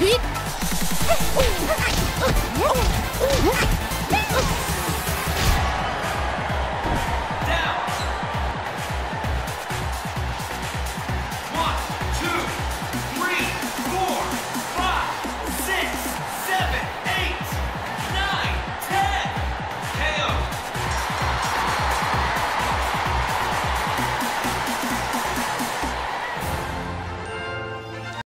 停